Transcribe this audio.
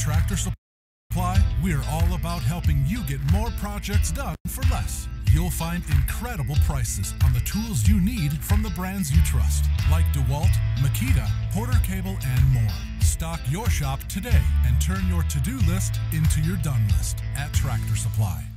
Tractor Supply, we're all about helping you get more projects done for less. You'll find incredible prices on the tools you need from the brands you trust, like DeWalt, Makita, Porter Cable, and more. Stock your shop today and turn your to do list into your done list at Tractor Supply.